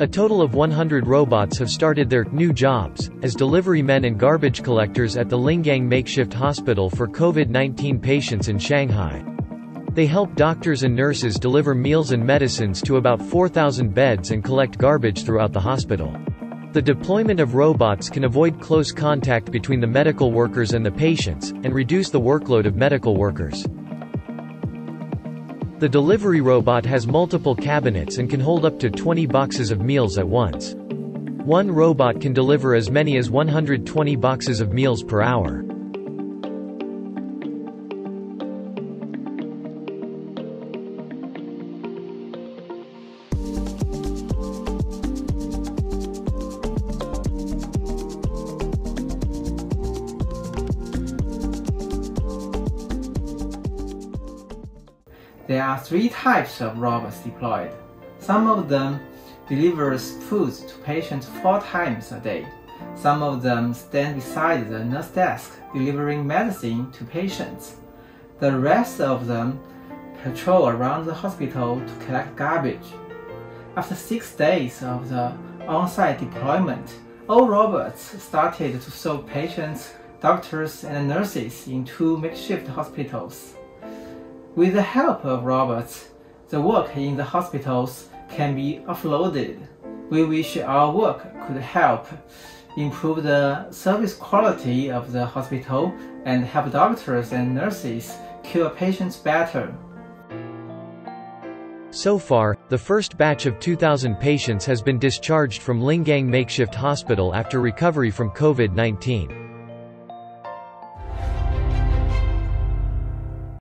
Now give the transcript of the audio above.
A total of 100 robots have started their new jobs as delivery men and garbage collectors at the Lingang Makeshift Hospital for COVID-19 patients in Shanghai. They help doctors and nurses deliver meals and medicines to about 4,000 beds and collect garbage throughout the hospital. The deployment of robots can avoid close contact between the medical workers and the patients, and reduce the workload of medical workers. The delivery robot has multiple cabinets and can hold up to 20 boxes of meals at once. One robot can deliver as many as 120 boxes of meals per hour. There are three types of robots deployed. Some of them delivers food to patients four times a day. Some of them stand beside the nurse desk delivering medicine to patients. The rest of them patrol around the hospital to collect garbage. After six days of the on-site deployment, all robots started to serve patients, doctors, and nurses in two makeshift hospitals. With the help of robots, the work in the hospitals can be offloaded. We wish our work could help improve the service quality of the hospital and help doctors and nurses cure patients better. So far, the first batch of 2,000 patients has been discharged from Lingang Makeshift Hospital after recovery from COVID-19.